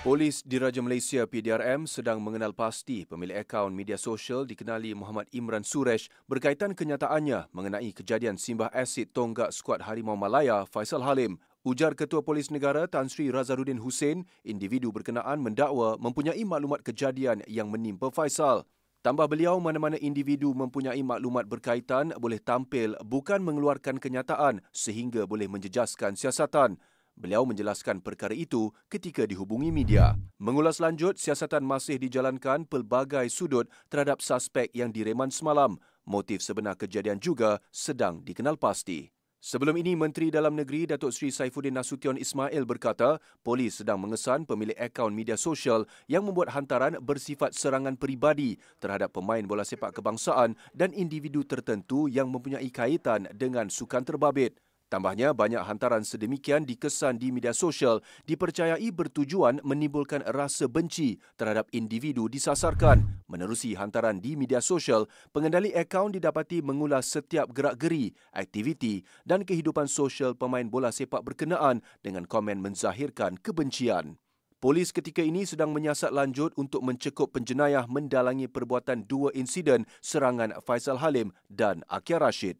Polis Diraja Malaysia PDRM sedang mengenal pasti pemilik akaun media sosial dikenali Muhammad Imran Suresh berkaitan kenyataannya mengenai kejadian simbah asid tonggak skuad Harimau Malaya Faisal Halim. Ujar Ketua Polis Negara Tan Sri Razarudin Hussein, individu berkenaan mendakwa mempunyai maklumat kejadian yang menimpa Faisal. Tambah beliau, mana-mana individu mempunyai maklumat berkaitan boleh tampil bukan mengeluarkan kenyataan sehingga boleh menjejaskan siasatan. Beliau menjelaskan perkara itu ketika dihubungi media. Mengulas lanjut, siasatan masih dijalankan pelbagai sudut terhadap suspek yang direman semalam. Motif sebenar kejadian juga sedang dikenal pasti. Sebelum ini, Menteri Dalam Negeri Datuk Seri Saifuddin Nasution Ismail berkata, polis sedang mengesan pemilik akaun media sosial yang membuat hantaran bersifat serangan peribadi terhadap pemain bola sepak kebangsaan dan individu tertentu yang mempunyai kaitan dengan sukan terbabit. Tambahnya, banyak hantaran sedemikian dikesan di media sosial dipercayai bertujuan menimbulkan rasa benci terhadap individu disasarkan. Menerusi hantaran di media sosial, pengendali akaun didapati mengulas setiap gerak-geri, aktiviti dan kehidupan sosial pemain bola sepak berkenaan dengan komen menzahirkan kebencian. Polis ketika ini sedang menyiasat lanjut untuk mencekup penjenayah mendalangi perbuatan dua insiden serangan Faisal Halim dan Akia Rashid.